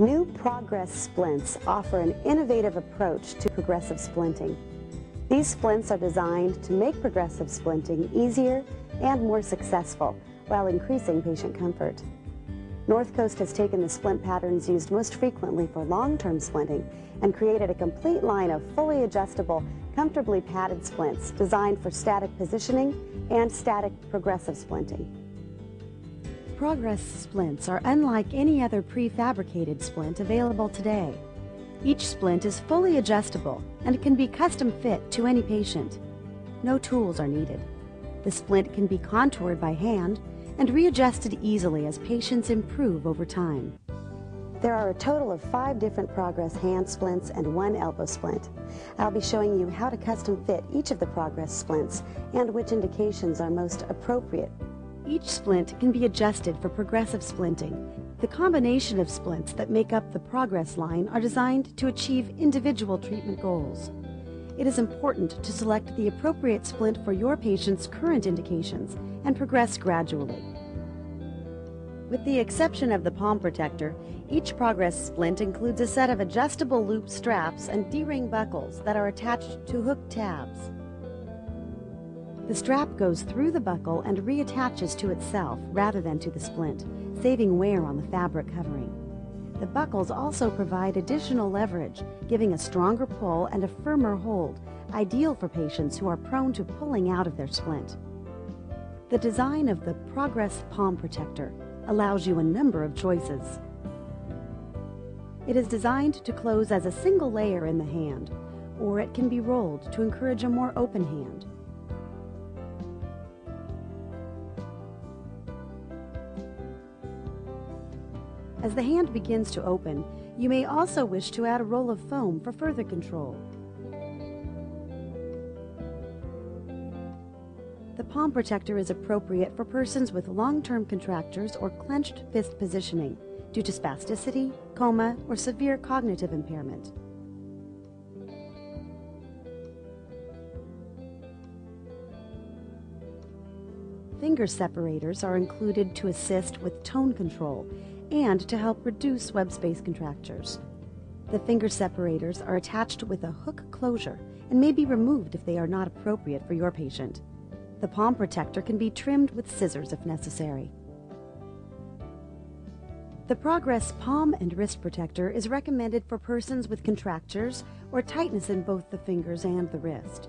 New Progress splints offer an innovative approach to progressive splinting. These splints are designed to make progressive splinting easier and more successful while increasing patient comfort. North Coast has taken the splint patterns used most frequently for long-term splinting and created a complete line of fully adjustable, comfortably padded splints designed for static positioning and static progressive splinting. Progress splints are unlike any other prefabricated splint available today. Each splint is fully adjustable and can be custom fit to any patient. No tools are needed. The splint can be contoured by hand and readjusted easily as patients improve over time. There are a total of five different Progress hand splints and one elbow splint. I'll be showing you how to custom fit each of the Progress splints and which indications are most appropriate. Each splint can be adjusted for progressive splinting. The combination of splints that make up the Progress line are designed to achieve individual treatment goals. It is important to select the appropriate splint for your patient's current indications and progress gradually. With the exception of the palm protector, each Progress splint includes a set of adjustable loop straps and D-ring buckles that are attached to hook tabs. The strap goes through the buckle and reattaches to itself rather than to the splint, saving wear on the fabric covering. The buckles also provide additional leverage, giving a stronger pull and a firmer hold, ideal for patients who are prone to pulling out of their splint. The design of the Progress Palm Protector allows you a number of choices. It is designed to close as a single layer in the hand, or it can be rolled to encourage a more open hand. As the hand begins to open, you may also wish to add a roll of foam for further control. The palm protector is appropriate for persons with long-term contractures or clenched fist positioning due to spasticity, coma, or severe cognitive impairment. Finger separators are included to assist with tone control and to help reduce web space contractures. The finger separators are attached with a hook closure and may be removed if they are not appropriate for your patient. The palm protector can be trimmed with scissors if necessary. The Progress Palm and Wrist Protector is recommended for persons with contractures or tightness in both the fingers and the wrist.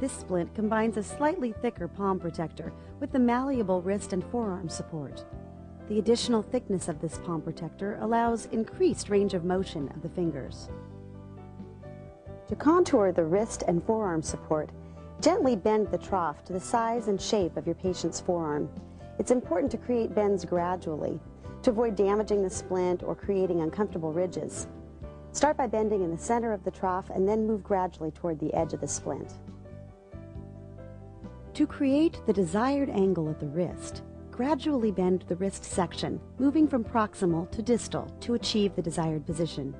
This splint combines a slightly thicker palm protector with the malleable wrist and forearm support. The additional thickness of this palm protector allows increased range of motion of the fingers. To contour the wrist and forearm support, Gently bend the trough to the size and shape of your patient's forearm. It's important to create bends gradually to avoid damaging the splint or creating uncomfortable ridges. Start by bending in the center of the trough and then move gradually toward the edge of the splint. To create the desired angle at the wrist, gradually bend the wrist section, moving from proximal to distal to achieve the desired position.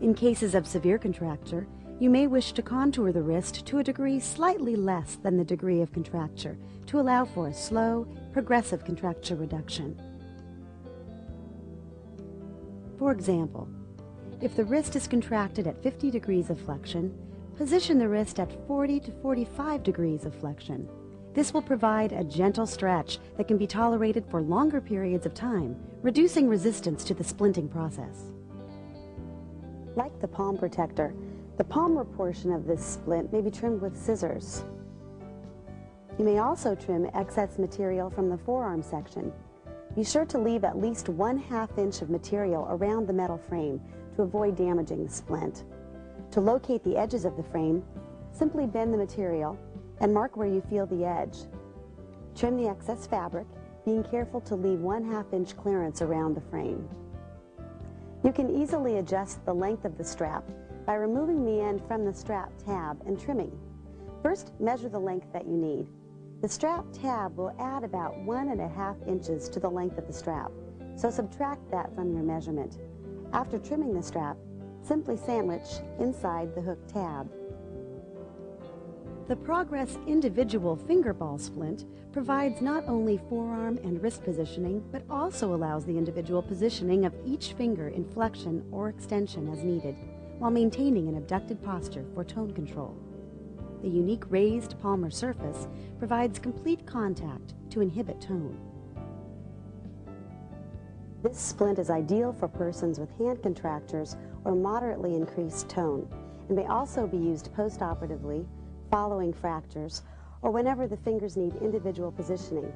In cases of severe contracture, you may wish to contour the wrist to a degree slightly less than the degree of contracture to allow for a slow, progressive contracture reduction. For example, if the wrist is contracted at 50 degrees of flexion, position the wrist at 40 to 45 degrees of flexion. This will provide a gentle stretch that can be tolerated for longer periods of time, reducing resistance to the splinting process. Like the palm protector, the palmar portion of this splint may be trimmed with scissors. You may also trim excess material from the forearm section. Be sure to leave at least one half inch of material around the metal frame to avoid damaging the splint. To locate the edges of the frame, simply bend the material and mark where you feel the edge. Trim the excess fabric, being careful to leave one half inch clearance around the frame. You can easily adjust the length of the strap by removing the end from the strap tab and trimming. First, measure the length that you need. The strap tab will add about one and a half inches to the length of the strap, so subtract that from your measurement. After trimming the strap, simply sandwich inside the hook tab. The Progress Individual Fingerball Splint provides not only forearm and wrist positioning, but also allows the individual positioning of each finger in flexion or extension as needed, while maintaining an abducted posture for tone control. The unique raised palmar surface provides complete contact to inhibit tone. This splint is ideal for persons with hand contractures or moderately increased tone and may also be used postoperatively following fractures, or whenever the fingers need individual positioning.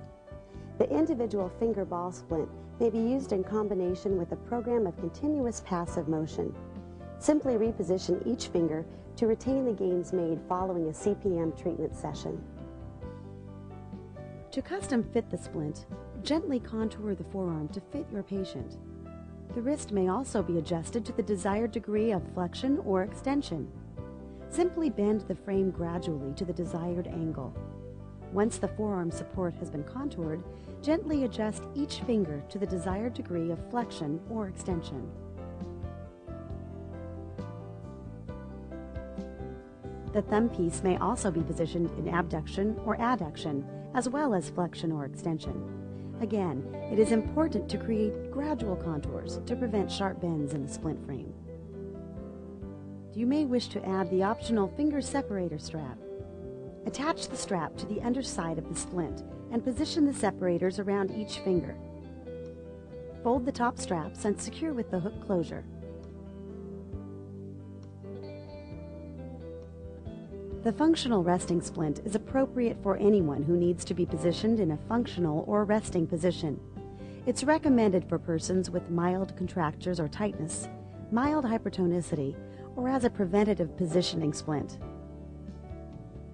The individual finger ball splint may be used in combination with a program of continuous passive motion. Simply reposition each finger to retain the gains made following a CPM treatment session. To custom fit the splint, gently contour the forearm to fit your patient. The wrist may also be adjusted to the desired degree of flexion or extension. Simply bend the frame gradually to the desired angle. Once the forearm support has been contoured, gently adjust each finger to the desired degree of flexion or extension. The thumb piece may also be positioned in abduction or adduction, as well as flexion or extension. Again, it is important to create gradual contours to prevent sharp bends in the splint frame you may wish to add the optional finger separator strap. Attach the strap to the underside of the splint and position the separators around each finger. Fold the top straps and secure with the hook closure. The functional resting splint is appropriate for anyone who needs to be positioned in a functional or resting position. It's recommended for persons with mild contractures or tightness, mild hypertonicity, or as a preventative positioning splint.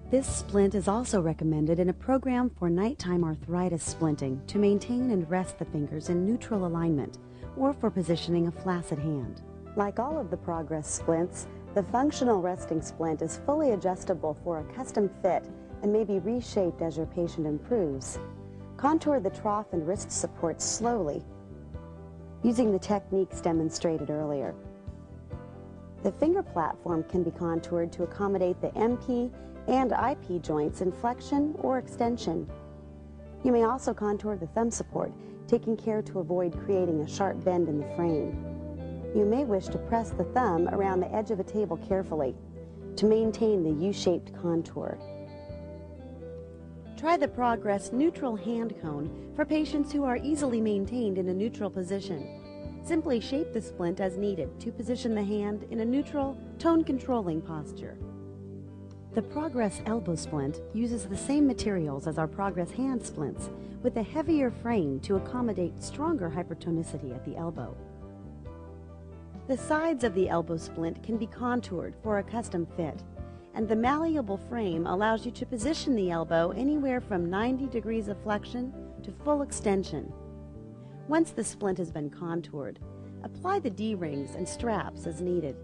This splint is also recommended in a program for nighttime arthritis splinting to maintain and rest the fingers in neutral alignment or for positioning a flaccid hand. Like all of the Progress splints, the functional resting splint is fully adjustable for a custom fit and may be reshaped as your patient improves. Contour the trough and wrist supports slowly using the techniques demonstrated earlier. The finger platform can be contoured to accommodate the MP and IP joints in flexion or extension. You may also contour the thumb support, taking care to avoid creating a sharp bend in the frame. You may wish to press the thumb around the edge of a table carefully to maintain the U-shaped contour. Try the Progress Neutral Hand Cone for patients who are easily maintained in a neutral position. Simply shape the splint as needed to position the hand in a neutral, tone-controlling posture. The Progress elbow splint uses the same materials as our Progress hand splints, with a heavier frame to accommodate stronger hypertonicity at the elbow. The sides of the elbow splint can be contoured for a custom fit, and the malleable frame allows you to position the elbow anywhere from 90 degrees of flexion to full extension once the splint has been contoured, apply the D-rings and straps as needed.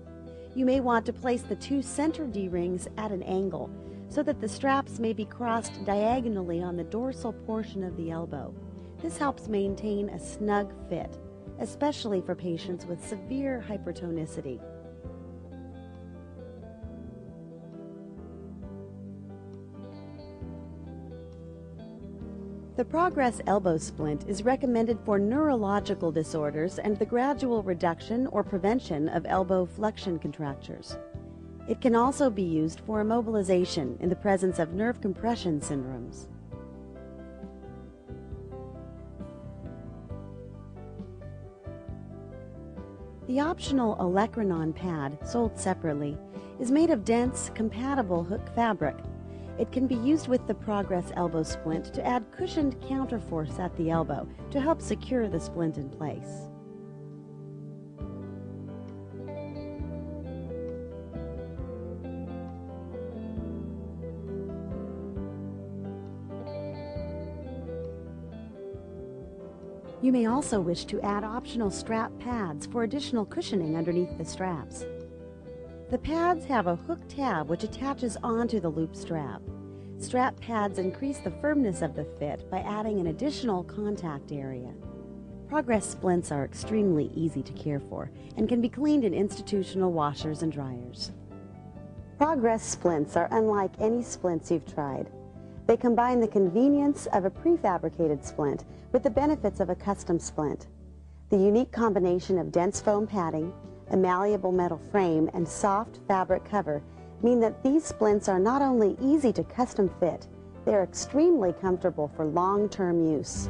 You may want to place the two center D-rings at an angle so that the straps may be crossed diagonally on the dorsal portion of the elbow. This helps maintain a snug fit, especially for patients with severe hypertonicity. The Progress elbow splint is recommended for neurological disorders and the gradual reduction or prevention of elbow flexion contractures. It can also be used for immobilization in the presence of nerve compression syndromes. The optional Olecranon pad, sold separately, is made of dense, compatible hook fabric it can be used with the Progress elbow splint to add cushioned counterforce at the elbow to help secure the splint in place. You may also wish to add optional strap pads for additional cushioning underneath the straps. The pads have a hook tab which attaches onto the loop strap. Strap pads increase the firmness of the fit by adding an additional contact area. Progress splints are extremely easy to care for and can be cleaned in institutional washers and dryers. Progress splints are unlike any splints you've tried. They combine the convenience of a prefabricated splint with the benefits of a custom splint. The unique combination of dense foam padding, a malleable metal frame, and soft fabric cover mean that these splints are not only easy to custom fit, they are extremely comfortable for long-term use.